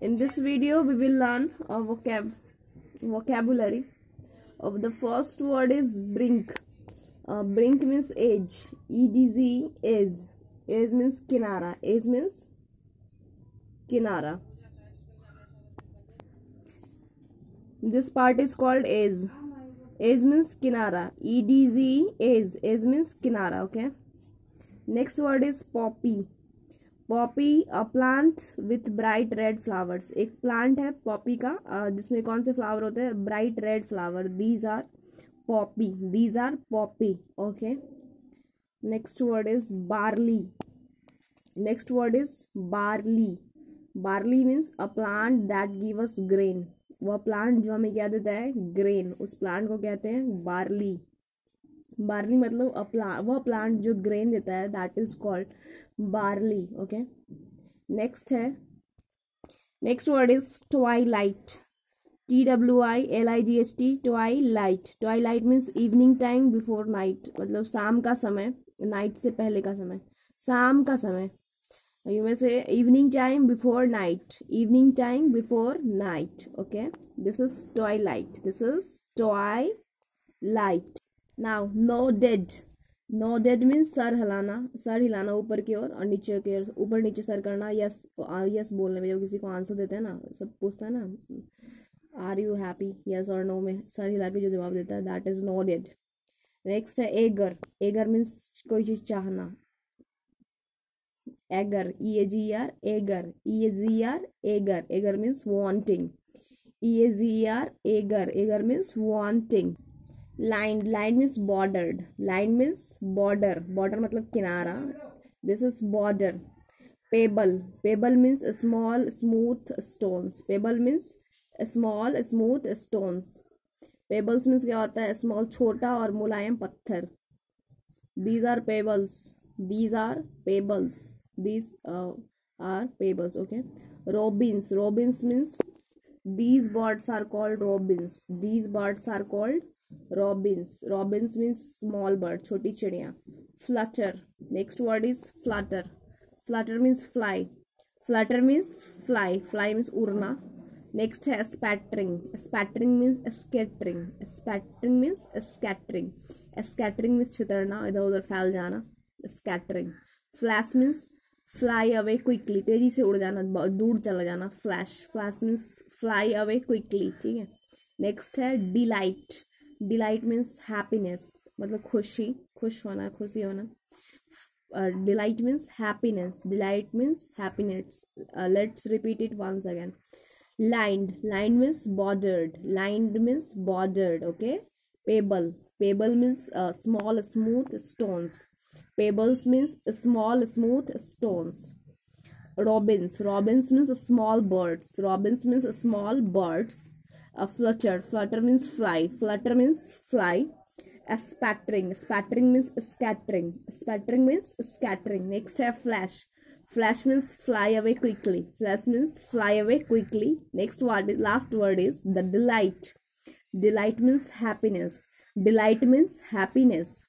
In this video, we will learn a vocab vocabulary. Of the first word is brink. Uh, brink means edge. EDZ edge. Edge means kinara. Edge means kinara. This part is called edge. Edge means kinara. EDZ edge. Edge means kinara. Okay. Next word is poppy. Poppy a plant with bright red flowers एक plant है poppy का जिसमें कौन से flower होते हैं? Bright red flower these are poppy these are poppy okay next word is barley next word is barley barley means a plant that give us grain वह plant जो हमें क्या देता है? ग्रेन उस प्लांट को कहते हैं बार्ली बार्ली मतलब अ प्लांट वह प्लांट जो ग्रेन देता है that is called barley okay next है next word is twilight T W I L I G H T twilight twilight means evening time before night मतलब शाम का समय नाइट से पहले का समय, शाम का समय। यू में से evening time before night evening time before night okay this is twilight this is twilight now nodded nodded means sir हिलाना सर हिलाना ऊपर की ओर और नीचे की ओर ऊपर नीचे सर करना यस यस बोलने में, जब किसी को आंसर देते हैं ना, सब पूछता है ना आर यू हैप्पी यस और नो में सर हिला के जो जवाब देता है that is no dead next है एगर एगर मीन्स कोई चीज़ चाहना। Eager E A G R eager E A G R eager eager means wanting E A G R eager eager means wanting lined lined means bordered lined means border border मतलब किनारा. This is border pebble pebble means small smooth stones pebble means small smooth stones pebbles means क्या होता है? Small छोटा और मुलायम पत्थर. These are pebbles these are pebbles these are pebbles okay robins robins means these birds are called robins. These birds are called robins robins means small bird छोटी चिड़िया. Flutter next word is flutter flutter means fly flutter means fly fly means उड़ना. Next है spattering spattering means scattering spattering means scattering scattering means छितरना. इधर उधर फैल जाना. Scattering flash means fly away quickly तेज़ी से उड़ जाना. दूर चला जाना. Flash flash means fly away quickly ठीक है? नेक्स्ट है डिलाइट डिलाइट मीन्स हैप्पीनेस मतलब खुशी, खुश होना, खुशी होना। Delight means happiness, delight means happiness. Let's repeat it once again. Lined lined means bordered, lined means bordered, okay? Pebble pebble means small, smooth stones. pebbles means small smooth stones robins robins means small birds robins means small birds a flutter. Flutter means fly. Flutter means fly. A spattering. Spattering means scattering. Spattering means scattering. Next have flash. Flash means fly away quickly. Flash means fly away quickly. Next word last word is the delight. Delight means happiness. Delight means happiness